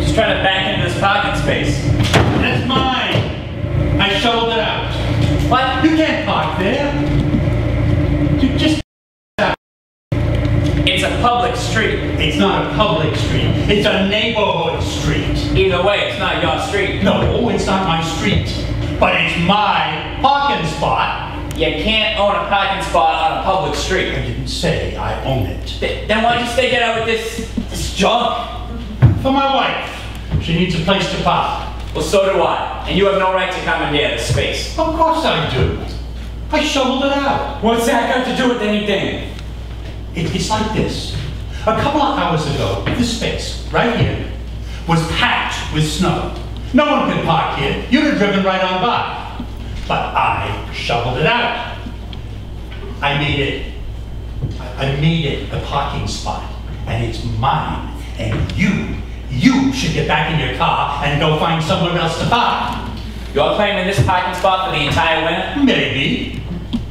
Just trying to back into this parking space. That's mine. I shoveled it out. What? You can't park there. You just. It's a public street. It's not a public street. It's a neighborhood street. Either way, it's not your street. No, it's not my street, but it's my parking spot. You can't own a parking spot on a public street. I didn't say I own it. Th- Then why'd you stake it out with this, this junk? For my wife. She needs a place to park. Well, so do I. And you have no right to commandeer this space. Of course I do. I shoveled it out. What's that got to do with anything? It, it's like this. A couple of hours ago, this space, right here, was packed with snow. No one could park here. You'd have driven right on by. But I shoveled it out. I made it, I I made it a parking spot, and it's mine. And you, you should get back in your car and go find somewhere else to park. You're claiming this parking spot for the entire winter? Maybe.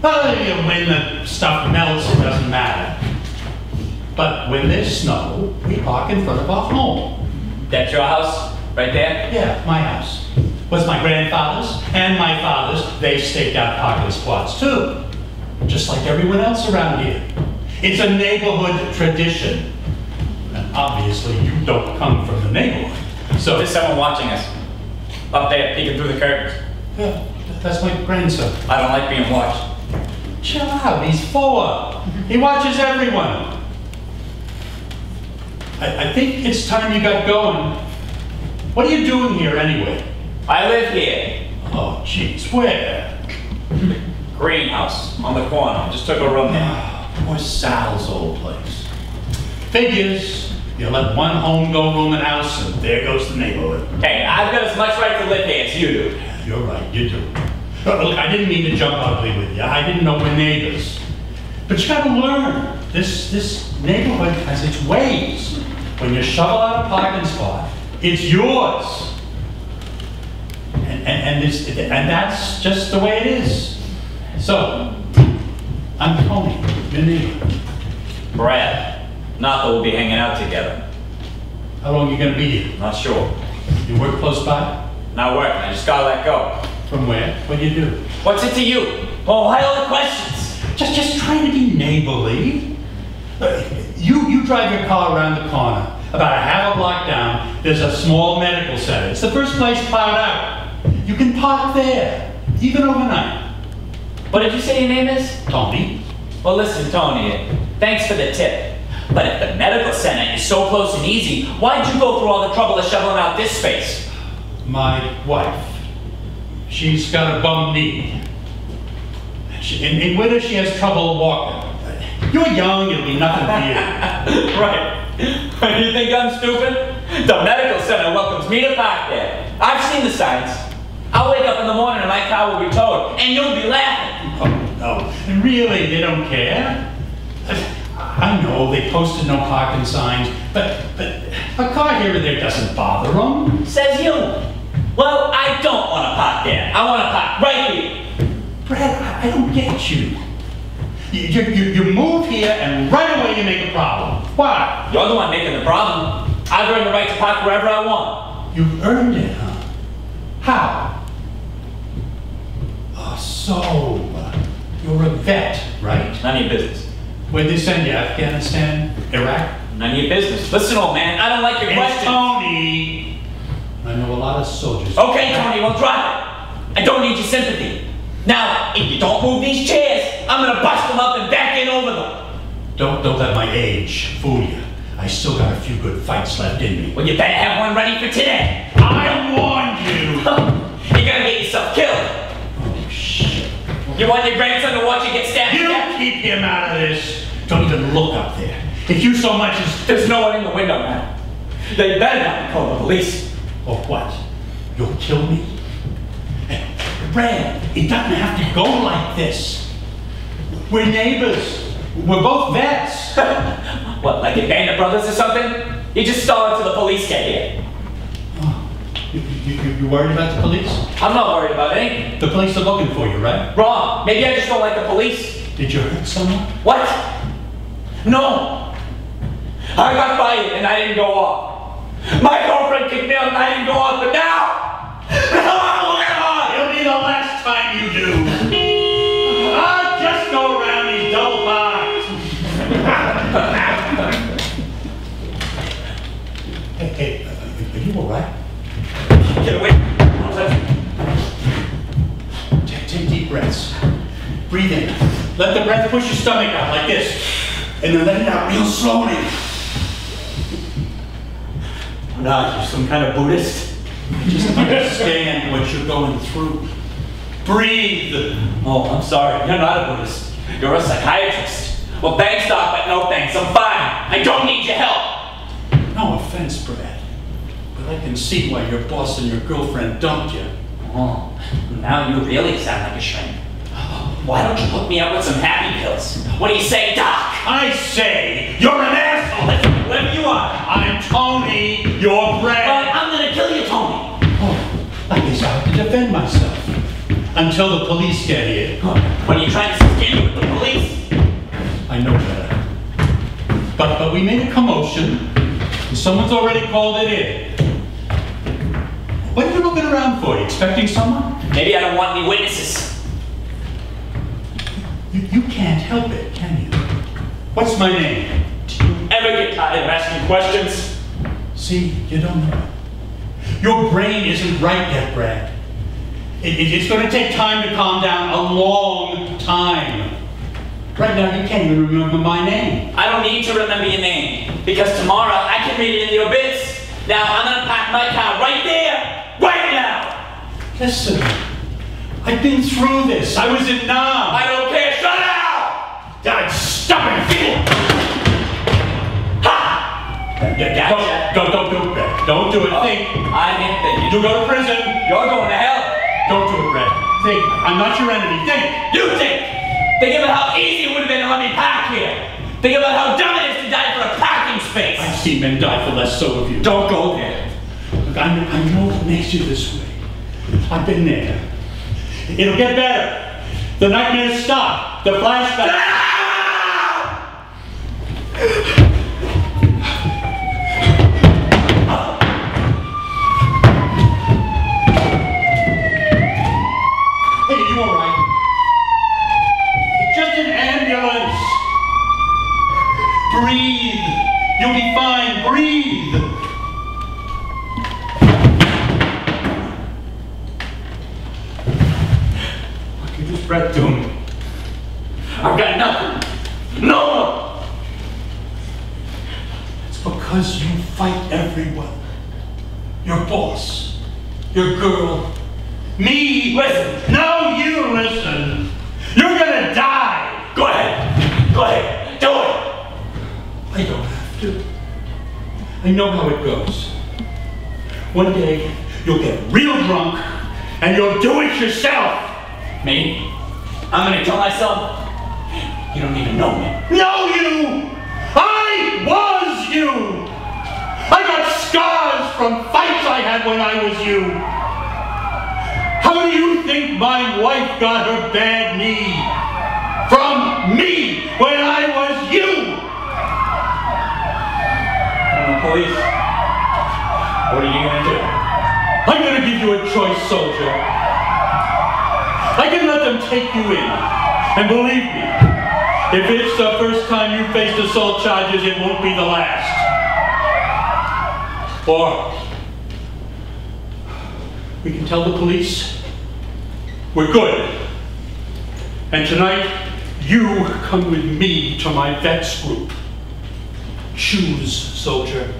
Well, when the stuff melts, it doesn't matter. But when there's snow, we park in front of our home. That's your house? Right there? Yeah, my house. Was my grandfather's and my father's. They staked out parking spots too. Just like everyone else around here. It's a neighborhood tradition. Obviously, you don't come from the neighborhood. So, There's someone watching us. Up there, peeking through the curtains. yeah, that's my grandson. I don't like being watched. Chill out, he's four. He watches everyone. I, I think it's time you got going. What are you doing here anyway? I live here. Oh, jeez, where? Greenhouse on the corner. Just took a room there. Ah, Poor Sal's old place. Figures. You let one home go room and house, and there goes the neighborhood. Hey, I've got as much right to live here as you do. You're right, you do. Uh, Look, I didn't mean to jump ugly with you. I didn't know we're neighbors. But you gotta learn. This, this neighborhood has its ways. When you shovel out a parking spot, it's yours. And, and, and this, and that's just the way it is. So, I'm Tony, your neighbor. Brad. Not that we'll be hanging out together. How long you gonna be here? Not sure. You work close by? Not working. I just gotta let go. From where? What do you do? What's it to you? Oh, why all the questions? Just, just trying to be neighborly. Uh, You, you drive your car around the corner. About a half a block down, there's a small medical center. It's the first place plowed out. You can park there, even overnight. What did you say your name is? Tony, Well, listen, Tony, thanks for the tip. But if the medical center is so close and easy, why'd you go through all the trouble of shoveling out this space? my wife, she's got a bum knee. She, in, in winter, she has trouble walking. You're young, it'll be nothing for you. right. Do you think I'm stupid? The medical center welcomes me to park there. I've seen the signs. I'll wake up in the morning and my car will be towed, and you'll be laughing. Oh, no, really, they don't care? I know they posted no parking signs, but, but a car here or there doesn't bother them. Says you. Well, I don't want to park there. I want to park right here. Brad, I, I don't get you. You, you. you you move here and right away you make a problem. Why? You're the one making the problem. I've earned the right to park wherever I want. You've earned it, huh? How? Oh, so, uh, you're a vet, right? None of your business. Where'd they send you? Afghanistan? Iraq? None of your business. Listen, old man, I don't like your It's questions. Tony! I know a lot of soldiers. Okay, Tony, well, drop it. I don't need your sympathy. Now, if you don't move these chairs, I'm gonna bust them up and back in over them. Don't, don't let my age fool you. I still got a few good fights left in me. Well, you better have one ready for today. I warned you! You're gonna get yourself killed. You want your grandson to watch you get stabbed You death? keep him out of this. Don't even look up there. If you so much as... There's no one in the window now. They better not call the police. Or what? You'll kill me? Brad, it doesn't have to go like this. We're neighbors. We're both vets. What, like your Band of Brothers or something? You just stall until the police get here. You, you, you- you worried about the police? I'm not worried about anything. The police are looking for you, right? Wrong. Maybe I just don't like the police. Did you hurt someone? What? No. I got fired and I didn't go off. My girlfriend kicked me out and I didn't go out, but now, now I'm on. It'll be the last time you do. I'll just go around these double parks. hey, hey, are you all right? Get away. Don't touch me. Take, take deep breaths. Breathe in. Let the breath push your stomach out like this. And then let it out real slowly. Nah, you're some kind of Buddhist. Just understand what you're going through. Breathe. Oh, I'm sorry. You're not a Buddhist. You're a psychiatrist. Well, thanks, Doc, but no thanks. I'm fine. I don't need your help. No offense, Brad. I can see why your boss and your girlfriend dumped you. Oh, now you really sound like a shrink. Why don't you hook me up with some happy pills? What do you say, Doc? I say, you're an asshole. Listen, whatever you are. I'm Tony. You're But I'm gonna kill you, Tony. Oh, I guess I have to defend myself. Until the police get here. When are you trying to skin me with the police? I know better. But, but we made a commotion. and Someone's already called it in. What are you looking around for? You expecting someone? Maybe I don't want any witnesses. You, you can't help it, can you? What's my name? Do you ever get tired of asking questions? See, you don't know. Your brain isn't right yet, Brad. It- it- it's going to take time to calm down, a long time. Right now, you can't even remember my name. I don't need to remember your name because tomorrow I can read it in the abyss. Now I'm gonna park my car right there. Listen, I've been through this. I was in Nam. I don't care. Shut up! God, stop it! Ha! You gotcha. Don't, don't, don't do it. Don't do it. Oh, Think. I didn't think You go to prison. You're going to hell. Don't do it, Brad. Think. I'm not your enemy. Think. You think? Think about how easy it would have been to let me pack here. Think about how dumb it is to die for a parking space. I've seen men die for less so of you. Don't go there. Look, I know, I know what makes you this way. I've been there. It'll get better. The nightmares stop. The flashbacks. Hey, are you all right? It's just an ambulance. Breathe. You'll be fine. Breathe. What is this Brett doing? I've got nothing. No. It's because you fight everyone. Your boss, your girl, me. Listen. No, you listen. You're gonna die. Go ahead. Go ahead. Do it. I don't have to. I know how it goes. One day, you'll get real drunk and you'll do it yourself. Me? I'm gonna kill myself? You don't even know me. No, you! I was you! I got scars from fights I had when I was you. How do you think my wife got her bad knee? From me when I was you! I'm the police. What are you gonna do? I'm gonna give you a choice, soldier. I can let them take you in. And believe me, if it's the first time you faced assault charges, it won't be the last. Or we can tell the police we're good. And tonight, you come with me to my vets group. Choose, soldier.